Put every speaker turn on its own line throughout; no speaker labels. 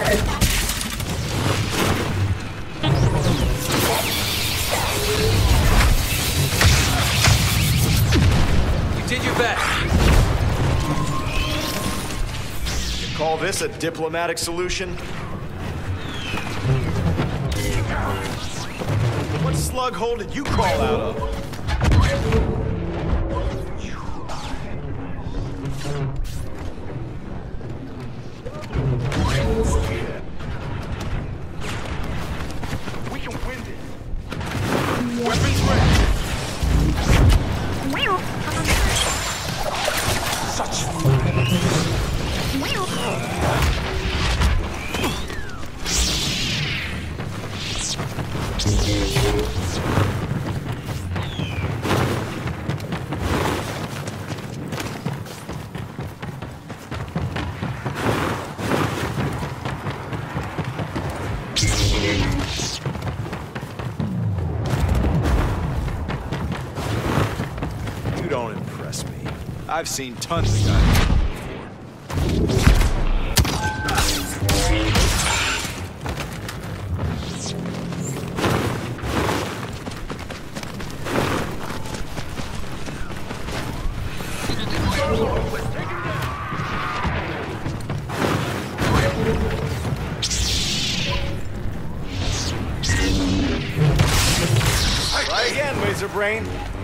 You did your best.
Call this a diplomatic solution? What slug hole did you crawl out of? You don't impress me. I've seen tons of guys Laser Brain.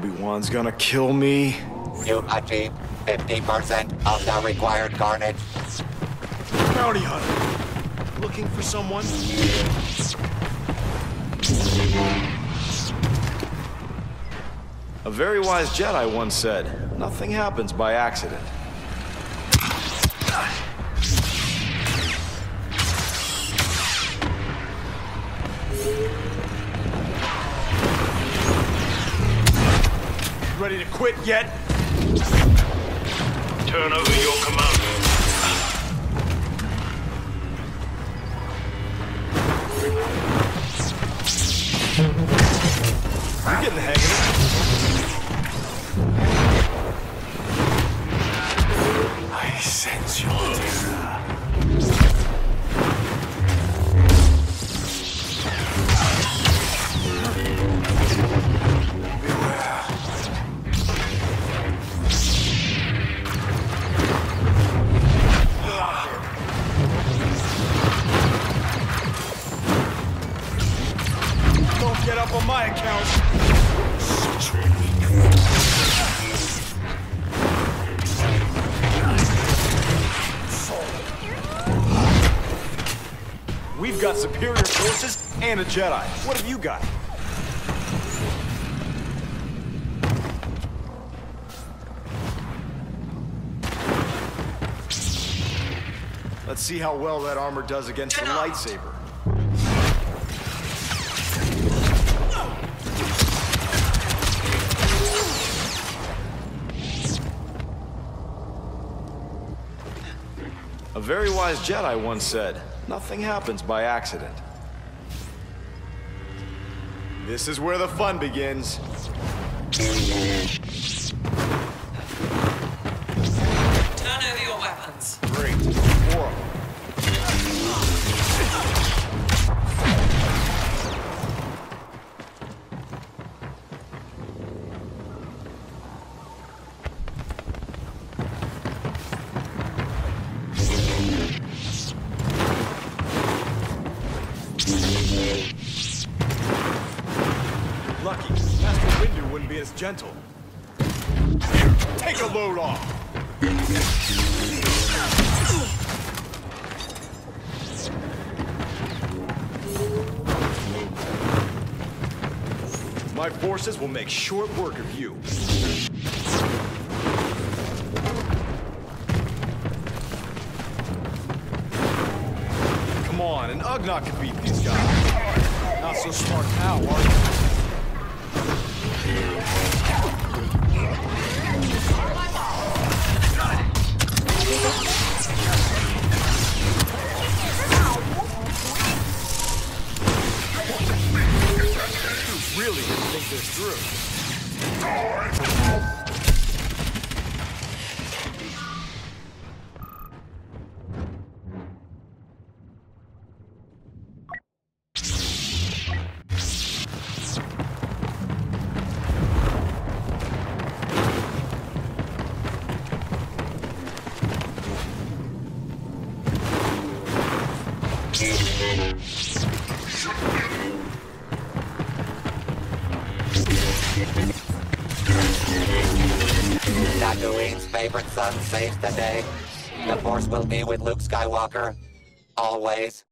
Obi-Wan's gonna kill me.
You achieved 50% of the required carnage.
Bounty hunter. Looking for someone? A very wise Jedi once said, nothing happens by accident. Quit yet?
Turn over
up on my account. We've got superior forces and a Jedi. What have you got? Let's see how well that armor does against the lightsaber. A very wise Jedi once said, nothing happens by accident. This is where the fun begins. is gentle. Take a load off! My forces will make short work of you. Come on, an Ugnaught could beat these guys. Not so smart now, are you? Dudes really didn't think this through.
Tatooine's favorite son saves the day. The Force will be with Luke Skywalker. Always.